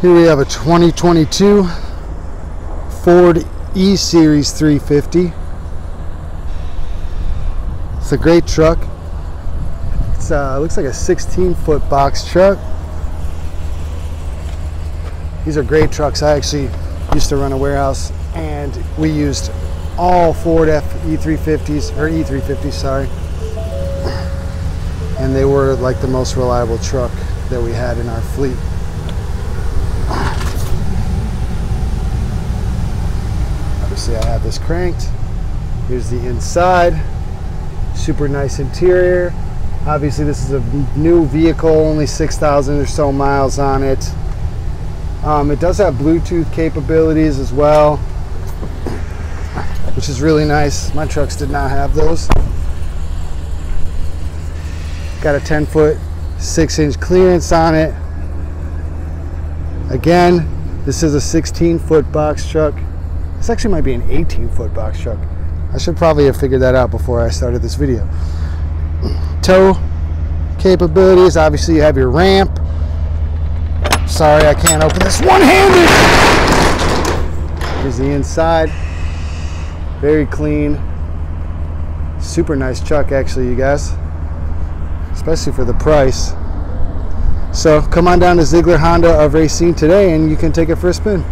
Here we have a 2022 Ford E-Series 350. It's a great truck. It uh, looks like a 16 foot box truck. These are great trucks. I actually used to run a warehouse and we used all Ford F E350s or E350s, sorry. And they were like the most reliable truck that we had in our fleet. Obviously I have this cranked. Here's the inside. Super nice interior. Obviously this is a new vehicle, only 6,000 or so miles on it. Um, it does have Bluetooth capabilities as well, which is really nice. My trucks did not have those. Got a 10 foot, 6 inch clearance on it. Again, this is a 16 foot box truck. This actually might be an 18 foot box truck. I should probably have figured that out before I started this video. Tow capabilities, obviously you have your ramp. Sorry, I can't open this one-handed. Here's the inside. Very clean. Super nice truck actually, you guys. Especially for the price. So come on down to Zeigler Honda of Racine today and you can take it for a spin.